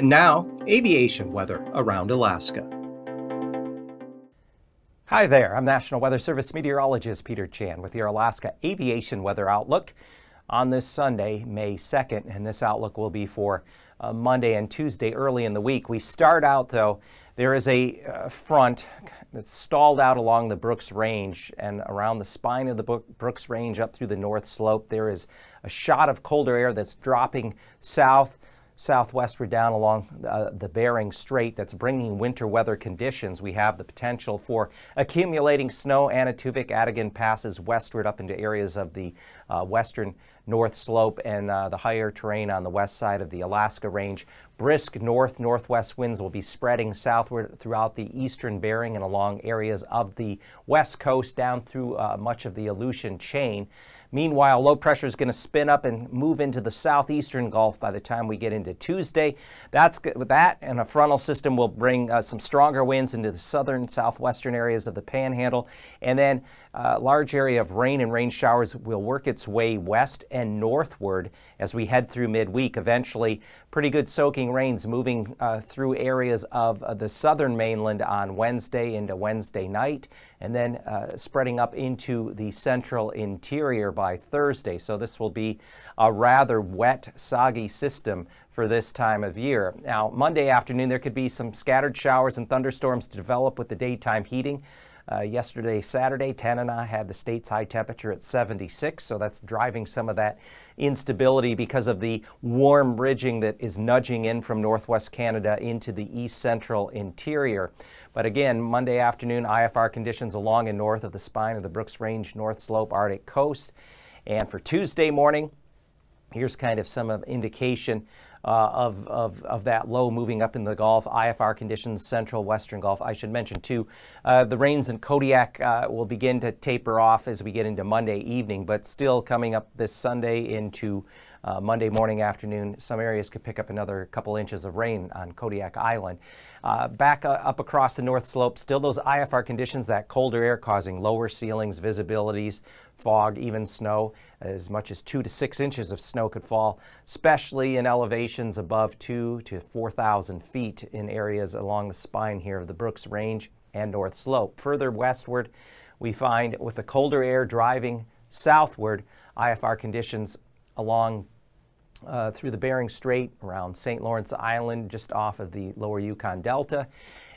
And now, aviation weather around Alaska. Hi there, I'm National Weather Service meteorologist Peter Chan with your Alaska Aviation Weather Outlook on this Sunday, May 2nd, and this outlook will be for uh, Monday and Tuesday early in the week. We start out though, there is a uh, front that's stalled out along the Brooks Range and around the spine of the Brooks Range up through the north slope. There is a shot of colder air that's dropping south southwestward down along uh, the Bering Strait that's bringing winter weather conditions. We have the potential for accumulating snow. Anaktuvuk Atigun passes westward up into areas of the uh, western north slope and uh, the higher terrain on the west side of the Alaska Range. Brisk north northwest winds will be spreading southward throughout the eastern Bering and along areas of the west coast down through uh, much of the Aleutian chain. Meanwhile, low pressure is going to spin up and move into the southeastern Gulf by the time we get into Tuesday. That's with that, and a frontal system will bring uh, some stronger winds into the southern southwestern areas of the Panhandle, and then a uh, large area of rain and rain showers will work its way west and northward as we head through midweek. Eventually, pretty good soaking rains moving uh, through areas of uh, the southern mainland on Wednesday into Wednesday night, and then uh, spreading up into the central interior by Thursday. So this will be a rather wet, soggy system for this time of year. Now, Monday afternoon, there could be some scattered showers and thunderstorms to develop with the daytime heating. Uh, yesterday, Saturday, Tanana had the state's high temperature at 76, so that's driving some of that instability because of the warm ridging that is nudging in from northwest Canada into the east central interior. But again, Monday afternoon, IFR conditions along and north of the spine of the Brooks Range North Slope Arctic coast. And for Tuesday morning, here's kind of some of indication uh, of, of, of that low moving up in the Gulf, IFR conditions, central western Gulf. I should mention too, uh, the rains in Kodiak uh, will begin to taper off as we get into Monday evening, but still coming up this Sunday into uh, Monday morning, afternoon. Some areas could pick up another couple inches of rain on Kodiak Island. Uh, back uh, up across the north slope, still those IFR conditions, that colder air causing lower ceilings, visibilities, fog, even snow. As much as two to six inches of snow could fall, especially in elevations above two to 4,000 feet in areas along the spine here of the Brooks Range and North Slope. Further westward, we find with the colder air driving southward, IFR conditions along uh, through the Bering Strait around St. Lawrence Island, just off of the lower Yukon Delta.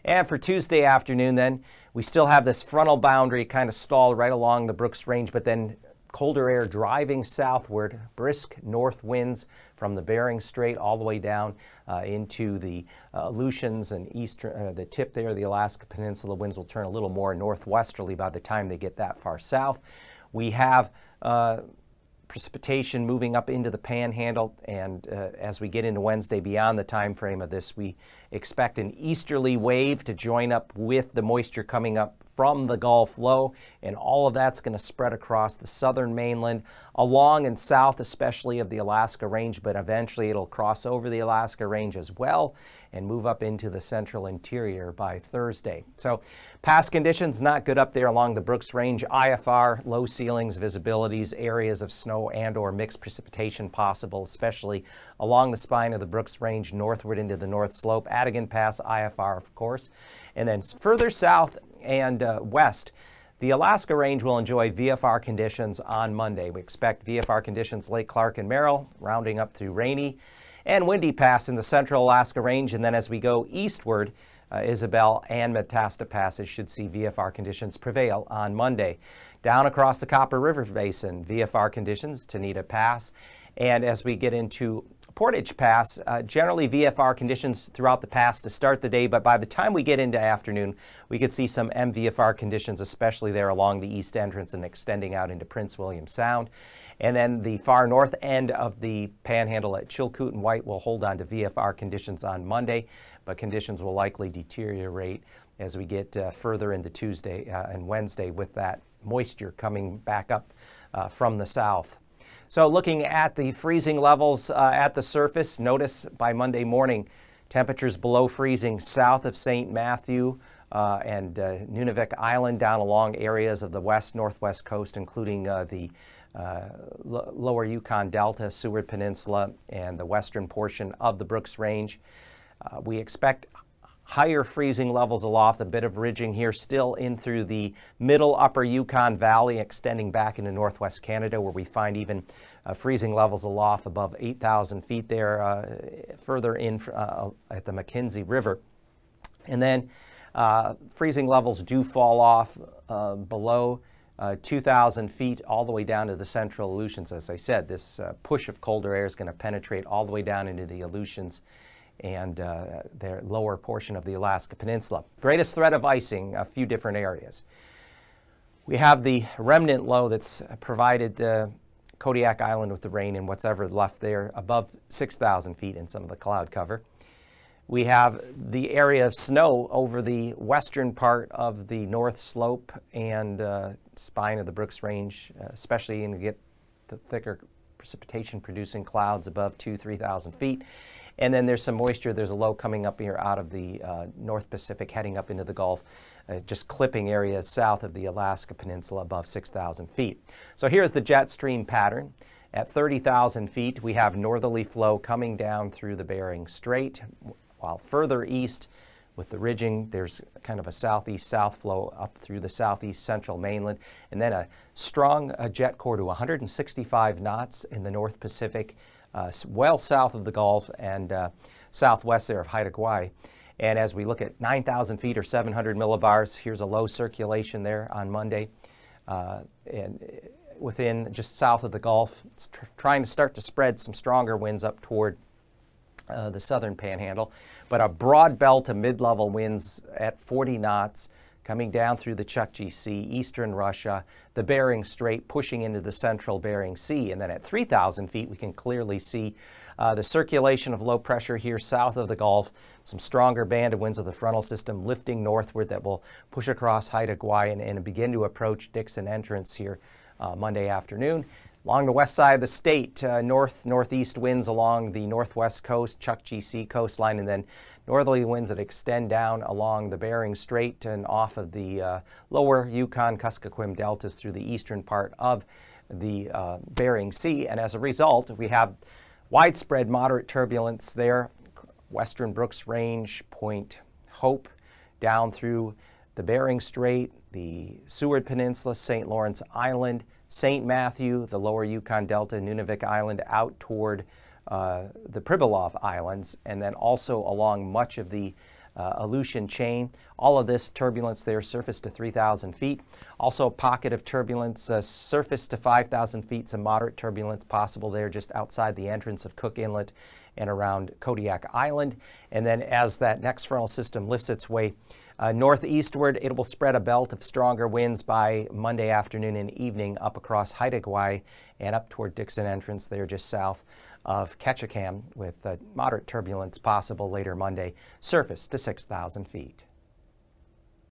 And for Tuesday afternoon, then, we still have this frontal boundary kind of stalled right along the Brooks Range, but then colder air driving southward, brisk north winds from the Bering Strait all the way down uh, into the uh, Aleutians and eastern, uh, the tip there, the Alaska Peninsula. Winds will turn a little more northwesterly by the time they get that far south. We have uh, precipitation moving up into the panhandle and uh, as we get into Wednesday beyond the time frame of this we expect an easterly wave to join up with the moisture coming up from the Gulf low, and all of that's going to spread across the southern mainland, along and south, especially of the Alaska Range, but eventually it'll cross over the Alaska Range as well and move up into the central interior by Thursday. So, past conditions not good up there along the Brooks Range. IFR, low ceilings, visibilities, areas of snow and/or mixed precipitation possible, especially along the spine of the Brooks Range northward into the North Slope. Atigun Pass, IFR, of course, and then further south and uh, west. The Alaska Range will enjoy VFR conditions on Monday. We expect VFR conditions Lake Clark and Merrill, rounding up through rainy and windy pass in the central Alaska Range. And then as we go eastward, uh, Isabel and Mentasta passes should see VFR conditions prevail on Monday. Down across the Copper River Basin, VFR conditions, Tahneta Pass. And as we get into Portage Pass, uh, generally VFR conditions throughout the pass to start the day, but by the time we get into afternoon, we could see some MVFR conditions, especially there along the east entrance and extending out into Prince William Sound. And then the far north end of the panhandle at Chilkoot and White will hold on to VFR conditions on Monday, but conditions will likely deteriorate as we get uh, further into Tuesday uh, and Wednesday with that moisture coming back up uh, from the south. So looking at the freezing levels uh, at the surface, notice by Monday morning, temperatures below freezing south of St. Matthew uh, and uh, Nunivak Island down along areas of the west northwest coast, including uh, the uh, lower Yukon Delta, Seward Peninsula, and the western portion of the Brooks Range. Uh, we expect higher freezing levels aloft, a bit of ridging here still in through the middle upper Yukon Valley, extending back into northwest Canada, where we find even uh, freezing levels aloft above 8,000 feet there, uh, further in uh, at the Mackenzie River. And then uh, freezing levels do fall off uh, below uh, 2,000 feet all the way down to the central Aleutians. As I said, this push of colder air is going to penetrate all the way down into the Aleutians and uh, the lower portion of the Alaska Peninsula. Greatest threat of icing, a few different areas. We have the remnant low that's provided uh, Kodiak Island with the rain and what's ever left there above 6,000 feet in some of the cloud cover. We have the area of snow over the western part of the North Slope and uh, spine of the Brooks Range, uh, especially in the get the thicker precipitation producing clouds above two, 3,000 feet. And then there's some moisture. There's a low coming up here out of the uh, North Pacific, heading up into the Gulf, uh, just clipping areas south of the Alaska Peninsula above 6,000 feet. So here's the jet stream pattern. At 30,000 feet, we have northerly flow coming down through the Bering Strait, while further east, with the ridging, there's kind of a southeast-south flow up through the southeast central mainland, and then a strong uh, jet core to 165 knots in the North Pacific, uh, well south of the Gulf and uh, southwest there of Haida Gwaii. And as we look at 9,000 feet or 700 millibars, here's a low circulation there on Monday. Uh, and within just south of the Gulf, tr trying to start to spread some stronger winds up toward uh, the southern panhandle. But a broad belt of mid level winds at 40 knots coming down through the Chukchi Sea, eastern Russia, the Bering Strait pushing into the central Bering Sea. And then at 3,000 feet, we can clearly see uh, the circulation of low pressure here south of the Gulf, some stronger band of winds of the frontal system lifting northward that will push across Haida Gwaii and, and begin to approach Dixon Entrance here uh, Monday afternoon. Along the west side of the state, uh, north northeast winds along the northwest coast, Chukchi Sea coastline, and then northerly winds that extend down along the Bering Strait and off of the uh, lower Yukon Kuskokwim deltas through the eastern part of the uh, Bering Sea. And as a result, we have widespread moderate turbulence there, western Brooks Range, Point Hope, down through the Bering Strait, the Seward Peninsula, St. Lawrence Island, St. Matthew, the lower Yukon Delta, Nunivak Island, out toward uh, the Pribilof Islands, and then also along much of the uh, Aleutian chain. All of this turbulence there surface to 3,000 feet. Also a pocket of turbulence uh, surface to 5,000 feet, some moderate turbulence possible there just outside the entrance of Cook Inlet and around Kodiak Island. And then as that next frontal system lifts its way uh, northeastward, it will spread a belt of stronger winds by Monday afternoon and evening up across Haida Gwaii and up toward Dixon Entrance there just south of Ketchikan with uh, moderate turbulence possible later Monday, surface to 6,000 feet.